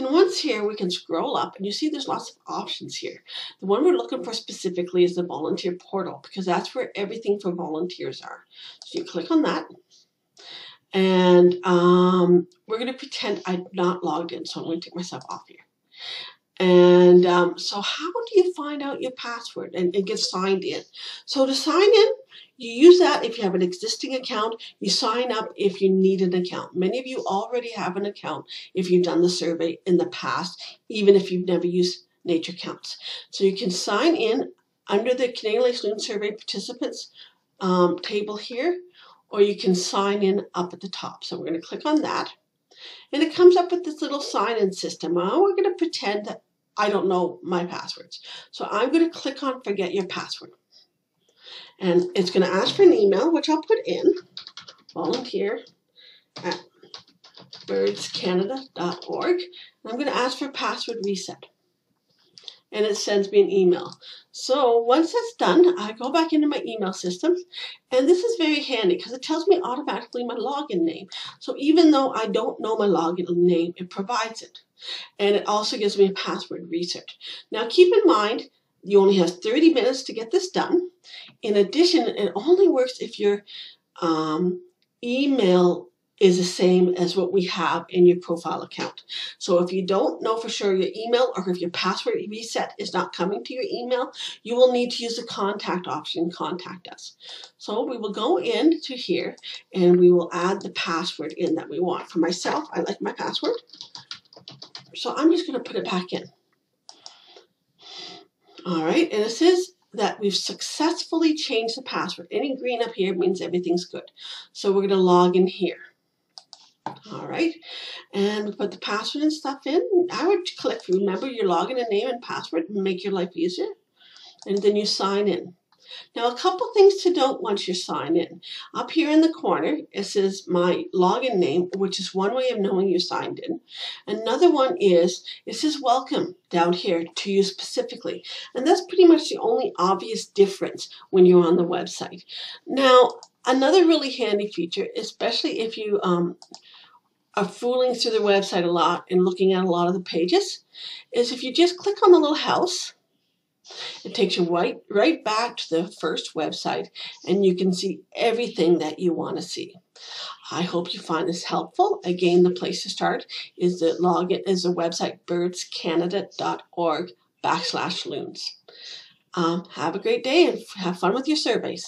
And once here, we can scroll up and you see there's lots of options here. The one we're looking for specifically is the volunteer portal because that's where everything for volunteers are. So you click on that. And um, we're going to pretend I'm not logged in. So I'm going to take myself off here. And um, so how do you find out your password and, and, get signed in? So to sign in, you use that if you have an existing account. You sign up if you need an account. Many of you already have an account if you've done the survey in the past, even if you've never used NatureCounts. So you can sign in under the Canadian Lakes Loon Survey participants um, table here, or you can sign in up at the top. So we're going to click on that. And it comes up with this little sign-in system. Now we're going to pretend that I don't know my passwords. So I'm going to click on forget your password. And it's going to ask for an email, which I'll put in, volunteer at birdscanada.org. And I'm going to ask for password reset. And it sends me an email. So once that's done, I go back into my email system. And this is very handy because it tells me automatically my login name. So even though I don't know my login name, it provides it. And it also gives me a password reset. Now keep in mind, you only have 30 minutes to get this done. In addition, it only works if your um, email is the same as what we have in your profile account. So if you don't know for sure your email or if your password reset is not coming to your email, you will need to use the contact option, contact us. So we will go into here and we will add the password in that we want. For myself, I like my password. So I'm just going to put it back in. All right, and it says that we've successfully changed the password. Any green up here means everything's good. So we're going to log in here. All right, and we put the password and stuff in. I would click, remember your login and name and password, and make your life easier. And then you sign in. Now, a couple things to note once you sign in. Up here in the corner, it says my login name, which is one way of knowing you signed in. Another one is, it says welcome down here to you specifically. And that's pretty much the only obvious difference when you're on the website. Now, another really handy feature, especially if you um, are fooling through the website a lot and looking at a lot of the pages, is if you just click on the little house, it takes you right, right back to the first website and you can see everything that you want to see. I hope you find this helpful. Again, the place to start is the login is the website birdscanada.org backslash loons. Um, have a great day and have fun with your surveys.